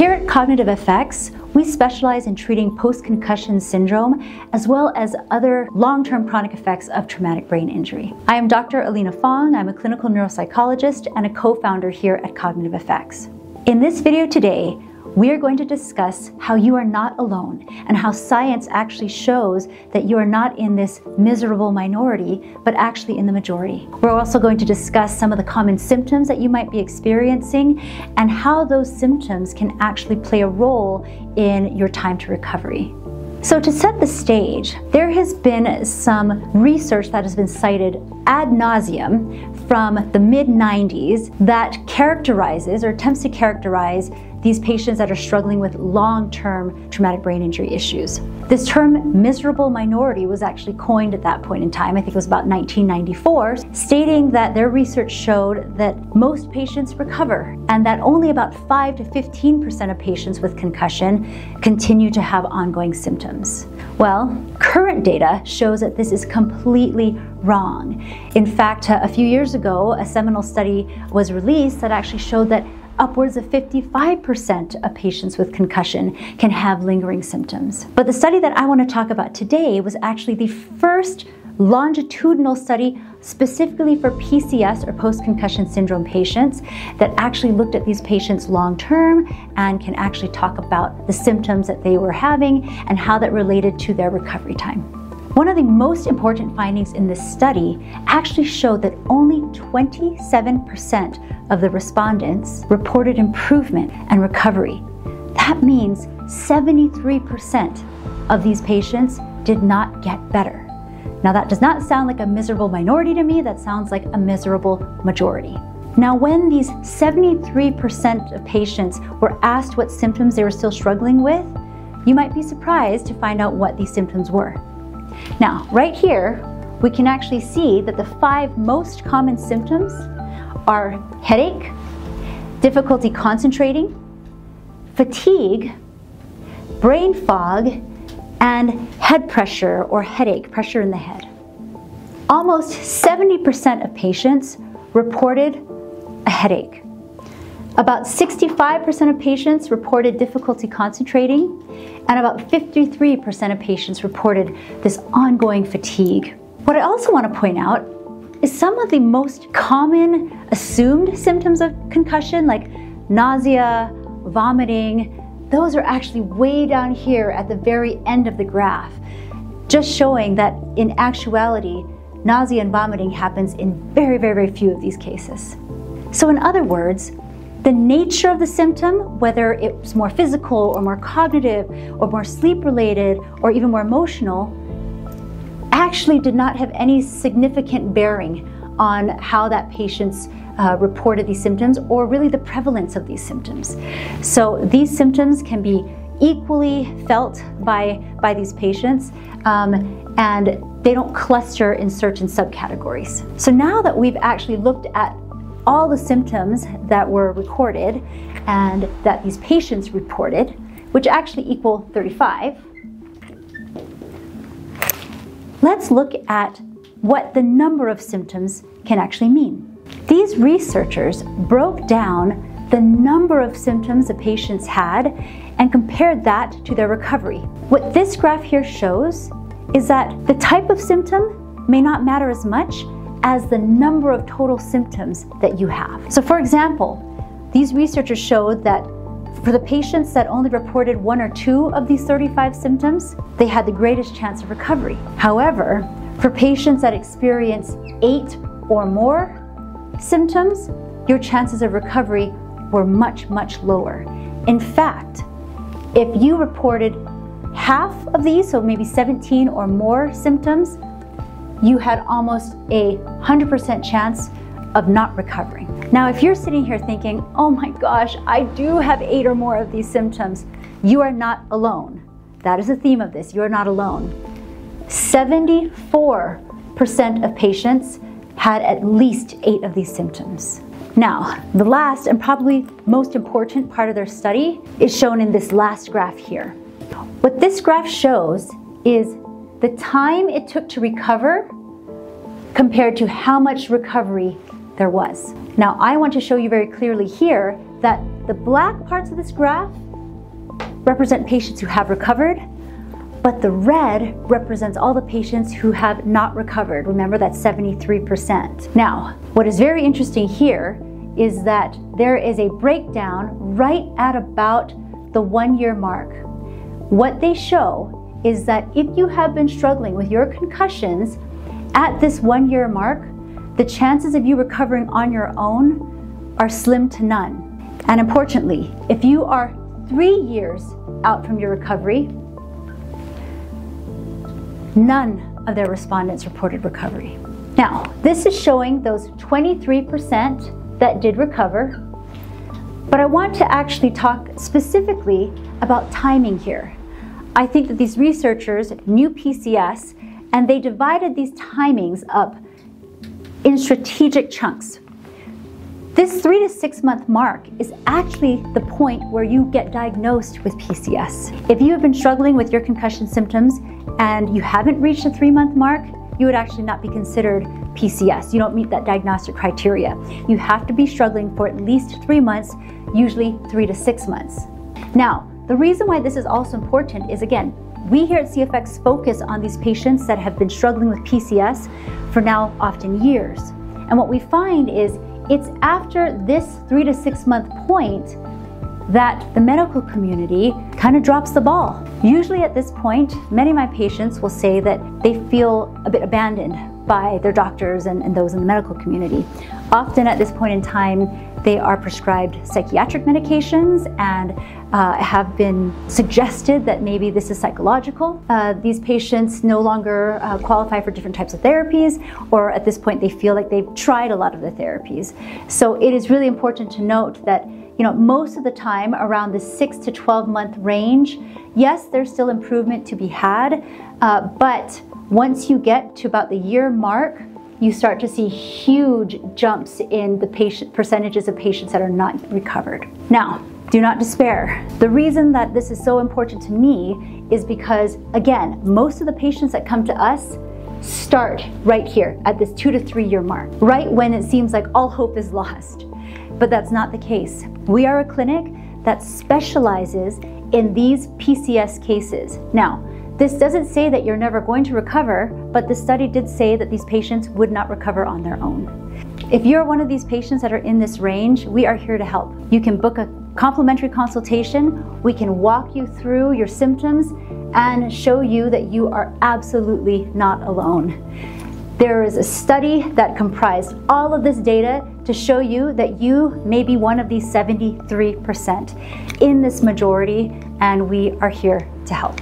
Here at Cognitive FX, we specialize in treating post-concussion syndrome as well as other long-term chronic effects of traumatic brain injury. I am Dr. Alina Fong. I'm a clinical neuropsychologist and a co-founder here at Cognitive FX. In this video today, we are going to discuss how you are not alone and how science actually shows that you are not in this miserable minority, but actually in the majority. We're also going to discuss some of the common symptoms that you might be experiencing and how those symptoms can actually play a role in your time to recovery. So to set the stage, there has been some research that has been cited ad nauseum from the mid 90s that characterizes or attempts to characterize these patients that are struggling with long-term traumatic brain injury issues. This term miserable minority was actually coined at that point in time, I think it was about 1994, stating that their research showed that most patients recover and that only about 5 to 15% of patients with concussion continue to have ongoing symptoms. Well, current data shows that this is completely wrong. In fact, a few years ago, a seminal study was released that actually showed that upwards of 55% of patients with concussion can have lingering symptoms. But the study that I want to talk about today was actually the first longitudinal study specifically for PCS or post-concussion syndrome patients that actually looked at these patients long term and can actually talk about the symptoms that they were having and how that related to their recovery time. One of the most important findings in this study actually showed that only 27% of the respondents reported improvement and recovery. That means 73% of these patients did not get better. Now, that does not sound like a miserable minority to me, that sounds like a miserable majority. Now, when these 73% of patients were asked what symptoms they were still struggling with, you might be surprised to find out what these symptoms were. Now, right here, we can actually see that the five most common symptoms are headache, difficulty concentrating, fatigue, brain fog, and head pressure or headache, pressure in the head. Almost 70% of patients reported a headache. About 65% of patients reported difficulty concentrating, and about 53% of patients reported this ongoing fatigue. What I also want to point out is some of the most common assumed symptoms of concussion, like nausea, vomiting, those are actually way down here at the very end of the graph, just showing that in actuality, nausea and vomiting happens in very, very, very few of these cases. So in other words, the nature of the symptom, whether it's more physical or more cognitive or more sleep related or even more emotional, actually did not have any significant bearing on how that patient's uh, reported these symptoms or really the prevalence of these symptoms. So these symptoms can be equally felt by, by these patients um, and they don't cluster in certain subcategories. So now that we've actually looked at all the symptoms that were recorded and that these patients reported, which actually equal 35, let's look at what the number of symptoms can actually mean. These researchers broke down the number of symptoms the patients had and compared that to their recovery. What this graph here shows is that the type of symptom may not matter as much as the number of total symptoms that you have. So for example, these researchers showed that for the patients that only reported one or two of these 35 symptoms, they had the greatest chance of recovery. However, for patients that experience eight or more symptoms, your chances of recovery were much, much lower. In fact, if you reported half of these, so maybe 17 or more symptoms, you had almost a 100% chance of not recovering. Now, if you're sitting here thinking, oh my gosh, I do have eight or more of these symptoms, you are not alone. That is the theme of this. You are not alone. 74% of patients had at least eight of these symptoms. Now, the last and probably most important part of their study is shown in this last graph here. What this graph shows is the time it took to recover compared to how much recovery there was. Now, I want to show you very clearly here that the black parts of this graph represent patients who have recovered, but the red represents all the patients who have not recovered. Remember, that's 73%. Now, what is very interesting here is that there is a breakdown right at about the one year mark. What they show is that if you have been struggling with your concussions at this one year mark, the chances of you recovering on your own are slim to none. And importantly, if you are three years out from your recovery, none of their respondents reported recovery. Now, this is showing those 23% that did recover, but I want to actually talk specifically about timing here. I think that these researchers knew PCS and they divided these timings up in strategic chunks. This three to six month mark is actually the point where you get diagnosed with PCS. If you have been struggling with your concussion symptoms and you haven't reached the three month mark, you would actually not be considered PCS. You don't meet that diagnostic criteria. You have to be struggling for at least three months, usually three to six months. Now, the reason why this is also important is again, we here at CFX focus on these patients that have been struggling with PCS for now often years. And what we find is it's after this three to six month point that the medical community kind of drops the ball. Usually at this point, many of my patients will say that they feel a bit abandoned by their doctors and, and those in the medical community. Often at this point in time, they are prescribed psychiatric medications and uh, have been suggested that maybe this is psychological. Uh, these patients no longer uh, qualify for different types of therapies, or at this point, they feel like they've tried a lot of the therapies. So it is really important to note that you know, most of the time around the six to 12 month range, yes, there's still improvement to be had, uh, but once you get to about the year mark, you start to see huge jumps in the patient percentages of patients that are not recovered. Now, do not despair. The reason that this is so important to me is because, again, most of the patients that come to us start right here at this two to three year mark, right when it seems like all hope is lost. But that's not the case. We are a clinic that specializes in these PCS cases. Now, this doesn't say that you're never going to recover, but the study did say that these patients would not recover on their own. If you're one of these patients that are in this range, we are here to help. You can book a complimentary consultation. We can walk you through your symptoms and show you that you are absolutely not alone. There is a study that comprised all of this data to show you that you may be one of these 73% in this majority, and we are here to help.